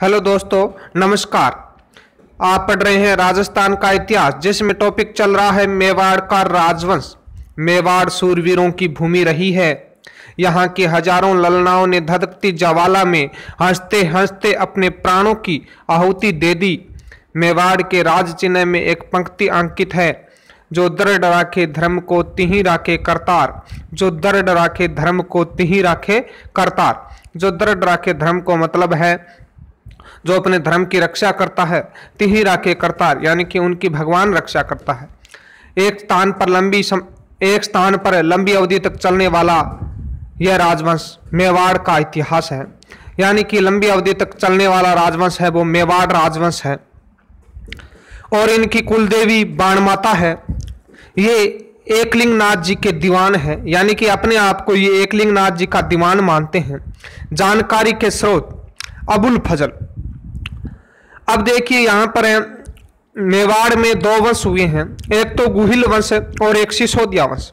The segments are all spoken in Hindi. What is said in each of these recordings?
हेलो दोस्तों, नमस्कार। आप पढ़ रहे हैं राजस्थान का इतिहास, जिसमें टॉपिक चल रहा है मेवाड़ का राजवंश। मेवाड़ सूरवीरों की भूमि रही है। यहाँ के हज़ारों ललनाओं ने धधकती जवाला में हँसते हँसते अपने प्राणों की आहुति दे दी। मेवाड़ के राज चिन्ह में एक पंक्ति अंकित है, जो दर डराखे धर्म को तिही राखे करतार। जो दर डराखे धर्म को तिही राखे करतार। जो दर डराखे धर्म को मतलब है जो अपने धर्म की रक्षा करता है तिही राखे करतार यानी कि उनकी भगवान रक्षा करता है। एक स्थान पर लंबी सम, एक स्थान पर लंबी अवधि तक चलने वाला यह राजवंश मेवाड़ का इतिहास है। यानी कि लंबी अवधि तक चलने वाला राजवंश है वो मेवाड़ राजवंश है। और इनकी कुलदेवी बाण माता है। ये एकलिंग नाथ जी के दीवान है। यानी कि अपने आप को ये एकलिंग नाथ जी का दीवान मानते हैं। जानकारी के स्रोत अबुल फजल। अब देखिए यहाँ पर है, मेवाड़ में दो वंश हुए हैं, एक तो गुहिल वंश और एक सिसोदिया वंश।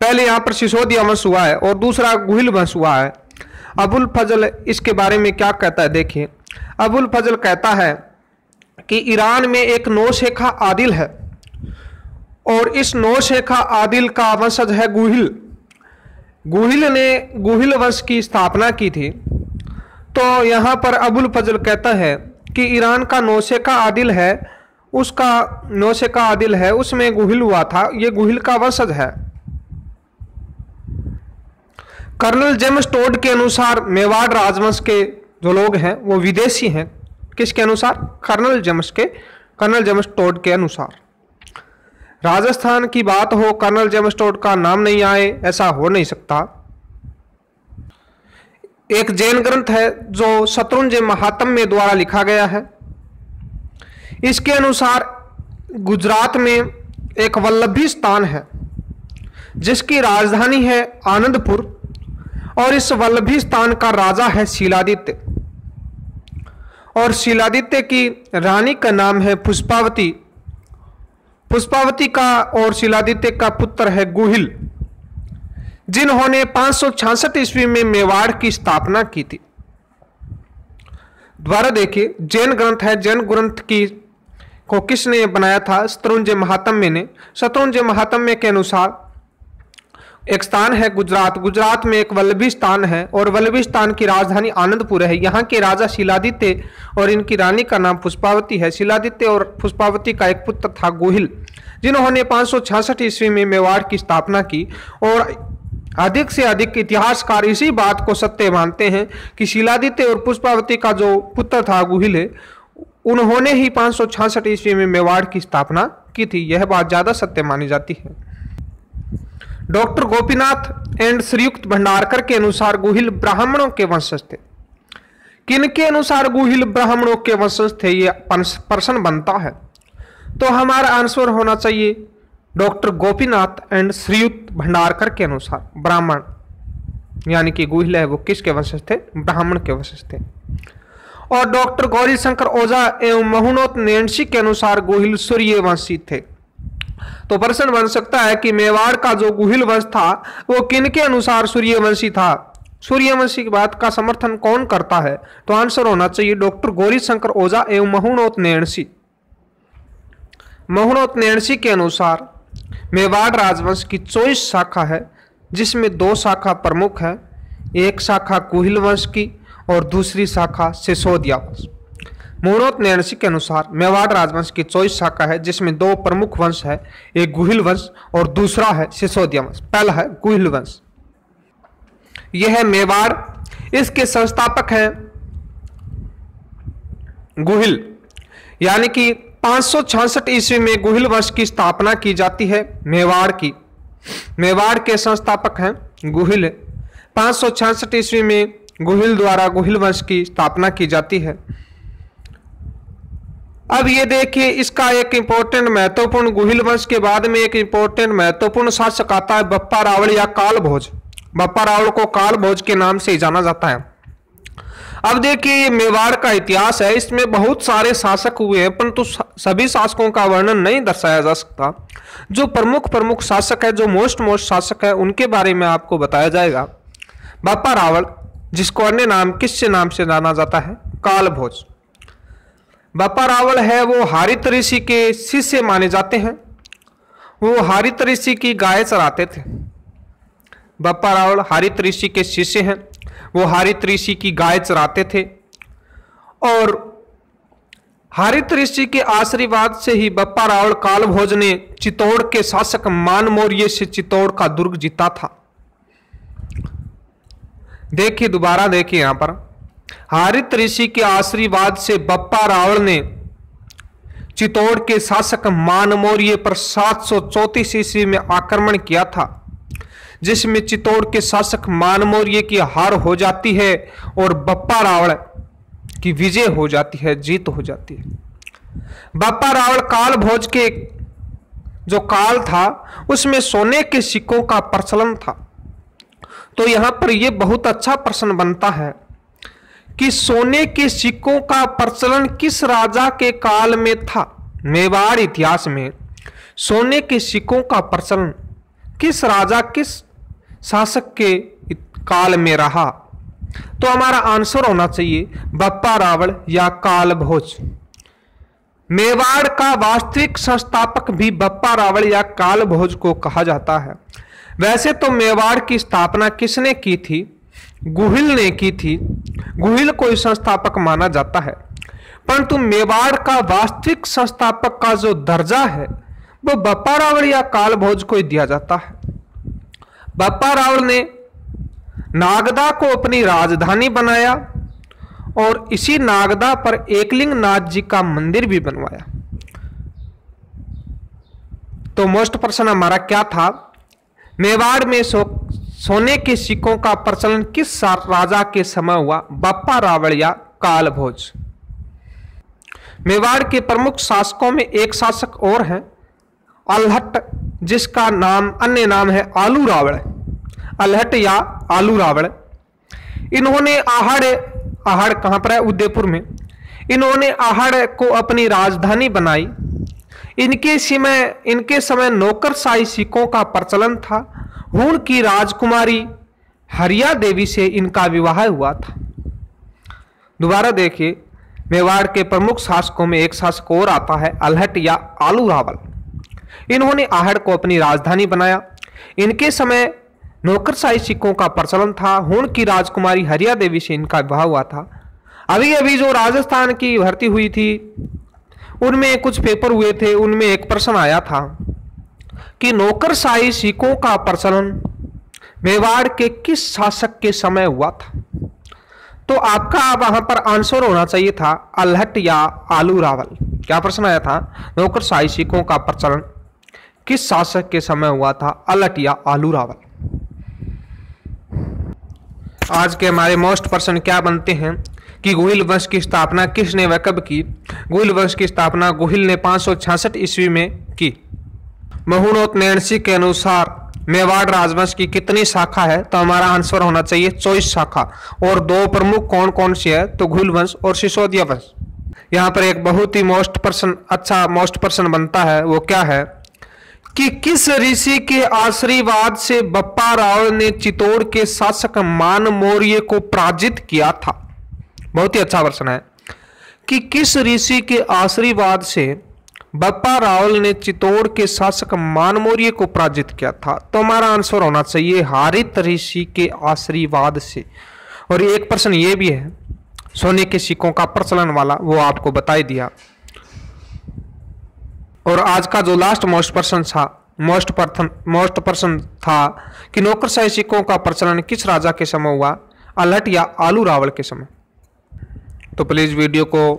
पहले यहाँ पर सिसोदिया वंश हुआ है और दूसरा गुहिल वंश हुआ है। अबुल फजल इसके बारे में क्या कहता है? देखिए, अबुल फजल कहता है कि ईरान में एक नौशेखा आदिल है और इस नौशेखा आदिल का वंशज है गुहिल। गुहिल ने गुहिल वंश की स्थापना की थी। तो यहाँ पर अबुल फजल कहता है कि ईरान का नौशेखा आदिल है, उसका नौशेखा आदिल है, उसमें गुहिल हुआ था, ये गुहिल का वंशज है। कर्नल जेम्स टोड के अनुसार मेवाड़ राजवंश के जो लोग हैं, वो विदेशी हैं। किसके अनुसार? कर्नल जेम्स के, कर्नल जेम्स टोड के अनुसार। राजस्थान की बात हो, कर्नल जेम्स टोड का नाम नहीं आए, ऐसा हो नहीं सकता। एक जैन ग्रंथ है, जो शत्रुंजय महात्म्य द्वारा लिखा गया है। इसके अनुसार गुजरात में एक वल्लभी स्थान है, जिसकी राजधानी है आनंदपुर, और इस वल्लभी स्थान का राजा है शिलादित्य। और शिलादित्य की रानी का नाम है पुष्पावती। पुष्पावती का और शिलादित्य का पुत्र है गुहिल। जिन्होंने पाँच ईस्वी में मेवाड़ की स्थापना की थी। द्वारा देखिए, जैन ग्रंथ है, जैन ग्रंथ की को किसने बनाया था? शत्रुंजय महात्म्य ने। शत्रुंजय महात्म्य के अनुसार एक स्थान है गुजरात। गुजरात में एक वल्लभी स्थान है और वल्लभी स्थान की राजधानी आनंदपुर है। यहाँ के राजा शिलादित्य और इनकी रानी का नाम पुष्पावती है। शिलादित्य और पुष्पावती का एक पुत्र था गोहिल, जिन्होंने पाँच ईस्वी में मेवाड़ की स्थापना की और अधिक से अधिक इतिहासकार इसी बात को सत्य मानते हैं कि शिलादित्य और पुष्पावती का जो पुत्र था गुहिले, उन्होंने ही पाँच ईस्वी में मेवाड़ की स्थापना की थी। यह बात ज़्यादा सत्य मानी जाती है। डॉक्टर गोपीनाथ एंड श्रीयुक्त भंडारकर के अनुसार गुहिल ब्राह्मणों के वंशज थे। किन के अनुसार गुहिल ब्राह्मणों के वंशज थे, ये प्रश्न बनता है। तो हमारा आंसर होना चाहिए डॉक्टर गोपीनाथ एंड श्रीयुक्त भंडारकर के अनुसार ब्राह्मण, यानी कि गुहिल है वो किसके वंशज थे? ब्राह्मण के वंशज थे। और डॉक्टर गौरी शंकर ओझा एवं महुनोत नेंसी के अनुसार गुहिल सूर्यवंशी थे। तो प्रश्न बन सकता है कि मेवाड़ का जो गुहिल वंश था, वो किन के अनुसार सूर्यवंशी था? सूर्यवंशी की बात का समर्थन कौन करता है? तो आंसर होना चाहिए डॉक्टर गौरी शंकर ओझा एवं महुनोत नेणसी। महुनोत नेणसी के अनुसार मेवाड़ राजवंश की चौबीस शाखा है, जिसमें दो शाखा प्रमुख है, एक शाखा कुहिल वंश की और दूसरी शाखा सिसोदिया वंश। मोनोत नैणसी के अनुसार मेवाड़ राजवंश की चौबीस शाखा है, जिसमें दो प्रमुख वंश है, एक गुहिल वंश और दूसरा है सिसोदिया वंश। पहला है गुहिल वंश। यह है मेवाड़। इसके संस्थापक हैं गुहिल, यानी कि पाँच ईस्वी में गुहिल वंश की स्थापना की जाती है, मेवाड़ की। मेवाड़ के संस्थापक हैं गुहिल। पाँच ईस्वी में गुहिल द्वारा गुहिल वंश की स्थापना की जाती है। अब ये देखिए, इसका एक इंपॉर्टेंट महत्वपूर्ण गुहिल वंश के बाद में एक इंपॉर्टेंट महत्वपूर्ण शासक आता है बप्पा रावल या काल भोज बप्पा रावल को काल भोज के नाम से ही जाना जाता है। अब देखिए, ये मेवाड़ का इतिहास है। इसमें बहुत सारे शासक हुए हैं, परंतु तो सभी शासकों का वर्णन नहीं दर्शाया जा सकता। जो प्रमुख प्रमुख शासक है, जो मोस्ट मोस्ट शासक है, उनके बारे में आपको बताया जाएगा। बापा रावल, जिसको अन्य नाम, किससे नाम से जाना जाता है? कालभोज। बापा रावल है, वो हारित ऋषि के शिष्य माने जाते हैं। वो हारित ऋषि की गाय चराते थे। बप्पा रावल हारित ऋषि के शिष्य हैं। वो हारित ऋषि की गाय चराते थे और हारित ऋषि के आशीर्वाद से ही बप्पा रावल कालभोज ने चित्तौड़ के शासक मान मौर्य से चित्तौड़ का दुर्ग जीता था। देखिए, दोबारा देखिए यहाँ पर। हारित ऋषि के आशीर्वाद से बप्पा रावल ने चित्तौड़ के शासक मान मौर्य पर सात सौ ईस्वी में आक्रमण किया था। जिसमें चित्तौड़ के शासक मान मौर्य की हार हो जाती है और बप्पा रावण की विजय हो जाती है, जीत हो जाती है। बप्पा रावण काल भोज के जो काल था, उसमें सोने के सिक्कों का प्रचलन था। तो यहाँ पर यह बहुत अच्छा प्रश्न बनता है कि सोने के सिक्कों का प्रचलन किस राजा के काल में था? मेवाड़ इतिहास में सोने के सिक्कों का प्रचलन किस राजा, किस शासक के काल में रहा। तो हमारा आंसर होना चाहिए, बप्पा रावण या काल भोज मेवाड़ का वास्तविक संस्थापक भी बप्पा रावण या काल भोज को कहा जाता है। वैसे तो मेवाड़ की स्थापना किसने की थी? गुहिल ने की थी। गुहिल को संस्थापक माना जाता है। परंतु मेवाड़ का वास्तविक संस्थापक का जो दर्जा है, वो बप्पा रावण या काल भोज को ही दिया जाता है। बप्पा रावण ने नागदा को अपनी राजधानी बनाया और इसी नागदा पर एकलिंग नाथ जी का मंदिर भी बनवाया। तो मोस्ट प्रश्न हमारा क्या था? मेवाड़ में सो, सोने के सिक्कों का प्रचलन किस राजा के समय हुआ? बप्पा रावण या कालभोज? मेवाड़ के प्रमुख शासकों में एक शासक और हैं अलहट जिसका नाम, अन्य नाम है आलू रावण, अलहट या आलू रावण। इन्होंने आहड़ आहड़ कहाँ पर है? उदयपुर में। इन्होंने आहड़ को अपनी राजधानी बनाई। इनके समय इनके समय नौकरशाही सिखों का प्रचलन था। हूण की राजकुमारी हरिया देवी से इनका विवाह हुआ था। दोबारा देखिए, मेवाड़ के प्रमुख शासकों में एक शासक और आता है, अलहट या आलू रावल इन्होंने आहड़ को अपनी राजधानी बनाया। इनके समय नौकरशाही सिखों का प्रचलन था हूण की राजकुमारी हरिया देवी से इनका विवाह हुआ था। अभी अभी जो राजस्थान की भर्ती हुई थी, उनमें कुछ पेपर हुए थे, उनमें एक प्रश्न आया था कि नौकरशाही सिखों का प्रचलन मेवाड़ के किस शासक के समय हुआ था? तो आपका वहाँ पर आंसर होना चाहिए था, अल्हट या आलू रावल। क्या प्रश्न आया था? नौकरशाही सिखों का प्रचलन किस शासक के समय हुआ था अलट या आलू रावल? आज के हमारे मोस्ट पर्सन क्या बनते हैं? कि गोहिल वंश की स्थापना किसने व कब की? गोहिल वंश की स्थापना गोहिल ने पाँच ईस्वी में की। महुनोत नैणसी के अनुसार मेवाड़ राजवंश की कितनी शाखा है? तो हमारा आंसर होना चाहिए चौबीस शाखा। और दो प्रमुख कौन कौन सी है? तो घुल वंश और सिसोदिया वंश। यहाँ पर एक बहुत ही मोस्ट पर्सन अच्छा मोस्ट पर्सन बनता है, वो क्या है? कि किस ऋषि के आशीर्वाद से बप्पा राव ने चित्तौड़ के शासक मान मौर्य को पराजित किया था? बहुत ही अच्छा प्रश्न है। कि किस ऋषि के आशीर्वाद से बप्पा रावल ने चित्तौड़ के शासक मान मौर्य को पराजित किया था? तो हमारा आंसर होना चाहिए हारित ऋषि के आशीर्वाद से। और एक प्रश्न ये भी है, सोने के सिक्कों का प्रचलन वाला, वो आपको बताई दिया। और आज का जो लास्ट मोस्ट पर्सन था मोस्ट पर्सन मोस्ट पर्सन था, कि नौकरशाही सिक्कों का प्रचलन किस राजा के समय हुआ? अलट या आलू रावल के समय। तो प्लीज़ वीडियो को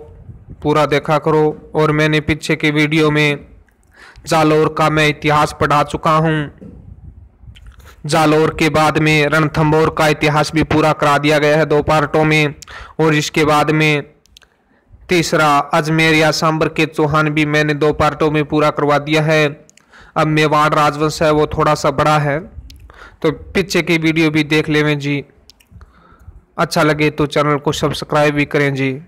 पूरा देखा करो और मैंने पीछे के वीडियो में जालोर का मैं इतिहास पढ़ा चुका हूँ। जालोर के बाद में रणथम्बोर का इतिहास भी पूरा करा दिया गया है दो पार्टों में और इसके बाद में तीसरा, अजमेर या सांबर के चौहान भी मैंने दो पार्टों में पूरा करवा दिया है। अब मेवाड़ राजवंश है, वो थोड़ा सा बड़ा है। तो पीछे की वीडियो भी देख लेवें जी। अच्छा लगे तो चैनल को सब्सक्राइब भी करें जी।